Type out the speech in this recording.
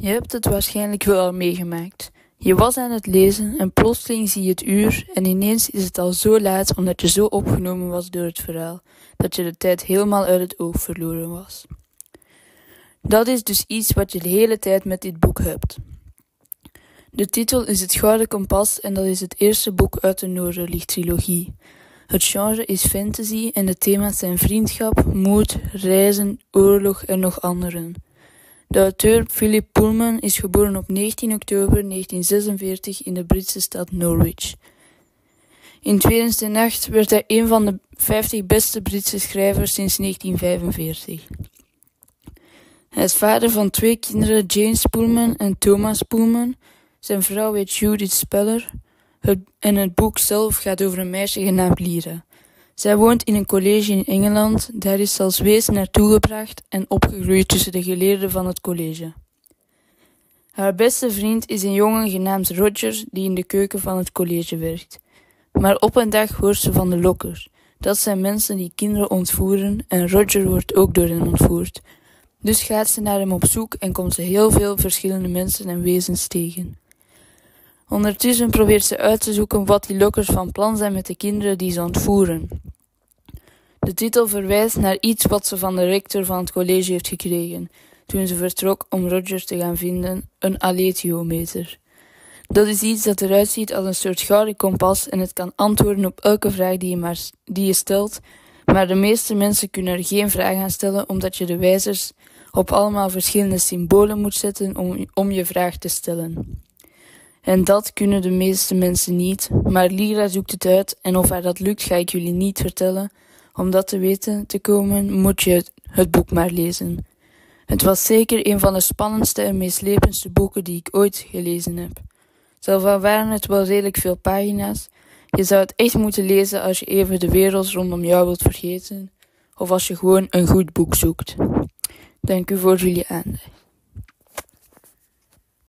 Je hebt het waarschijnlijk wel al meegemaakt. Je was aan het lezen en plotseling zie je het uur en ineens is het al zo laat omdat je zo opgenomen was door het verhaal, dat je de tijd helemaal uit het oog verloren was. Dat is dus iets wat je de hele tijd met dit boek hebt. De titel is Het Gouden Kompas en dat is het eerste boek uit de Noorderlicht-trilogie. Het genre is fantasy en de thema's zijn vriendschap, moed, reizen, oorlog en nog anderen. De auteur Philip Pullman is geboren op 19 oktober 1946 in de Britse stad Norwich. In 2008 werd hij een van de 50 beste Britse schrijvers sinds 1945. Hij is vader van twee kinderen, James Pullman en Thomas Pullman. Zijn vrouw heet Judith Speller. en het boek zelf gaat over een meisje genaamd Lyra. Zij woont in een college in Engeland, daar is ze als wees naartoe gebracht en opgegroeid tussen de geleerden van het college. Haar beste vriend is een jongen genaamd Roger die in de keuken van het college werkt. Maar op een dag hoort ze van de lokkers. Dat zijn mensen die kinderen ontvoeren en Roger wordt ook door hen ontvoerd. Dus gaat ze naar hem op zoek en komt ze heel veel verschillende mensen en wezens tegen. Ondertussen probeert ze uit te zoeken wat die lokkers van plan zijn met de kinderen die ze ontvoeren. De titel verwijst naar iets wat ze van de rector van het college heeft gekregen toen ze vertrok om Roger te gaan vinden, een alethiometer. Dat is iets dat eruit ziet als een soort gouden kompas en het kan antwoorden op elke vraag die je, maar, die je stelt, maar de meeste mensen kunnen er geen vraag aan stellen omdat je de wijzers op allemaal verschillende symbolen moet zetten om, om je vraag te stellen. En dat kunnen de meeste mensen niet, maar Lira zoekt het uit en of haar dat lukt ga ik jullie niet vertellen. Om dat te weten te komen moet je het boek maar lezen. Het was zeker een van de spannendste en meeslependste boeken die ik ooit gelezen heb. Zelf al waren het wel redelijk veel pagina's, je zou het echt moeten lezen als je even de wereld rondom jou wilt vergeten, of als je gewoon een goed boek zoekt. Dank u voor jullie aandacht.